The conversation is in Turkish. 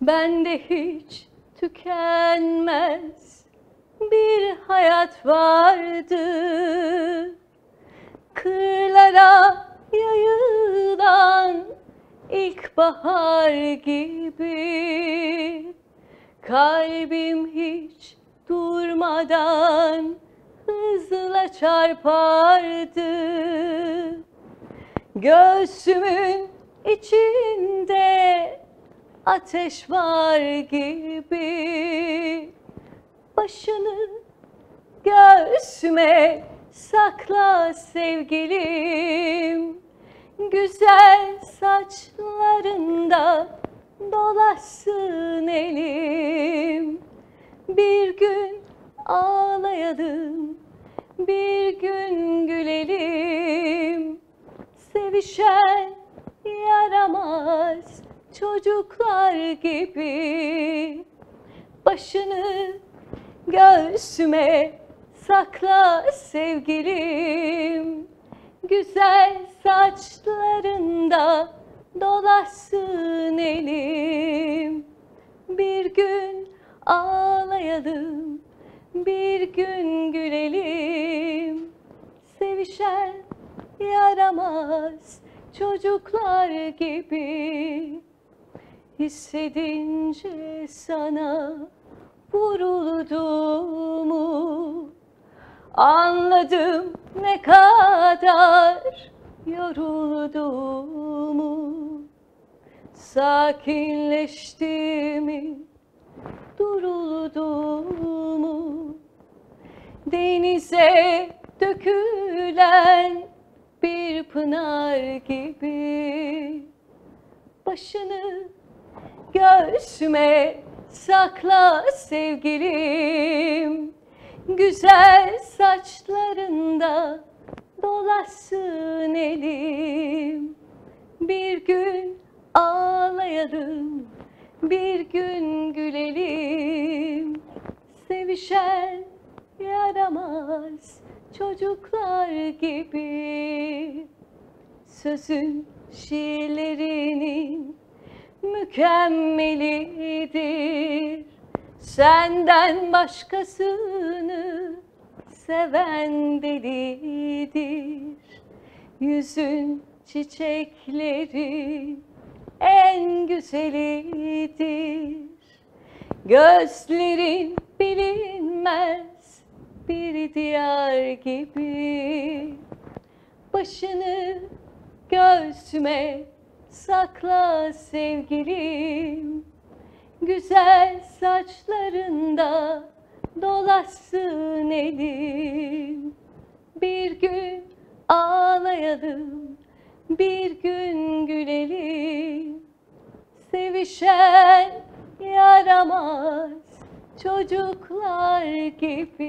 Bende hiç tükenmez bir hayat vardı. Kırlara yayılan ilkbahar gibi Kalbim hiç durmadan hızla çarpardı. Göğsümün içinde ateş var gibi. Başını göğsüme sakla sevgilim. Güzel saçlarında dolaşsın elim. Bir gün ağlayalım, bir gün gülelim. Sevişen çocuklar gibi Başını göğsüme sakla sevgilim. Güzel saçlarında dolaşsın elim. Bir gün ağlayalım, bir gün gülelim. Sevişen yaramaz çocuklar gibi Hissedince sana vurulduğumu Anladım. Ne kadar yorulduğumu Sakinleşti mi durulduğumu Denize dökülen bir pınar gibi Başını göğsüme sakla sevgilim. Güzel saçlarında dolaşsın elim. Bir gün ağlayalım, bir gün gülelim. Sevişen yaramaz çocuklar gibi. Sözün şiirlerinin mükemmelidir. Senden başkasını seven delidir. Yüzün çiçekleri en güzelidir. Gözlerin bilinmez bir diyar gibi. Başını göğsüme sakla sevgilim. Güzel saçlarında dolaşsın elim. Bir gün ağlayalım, bir gün gülelim. Sevişen yaramaz çocuklar gibi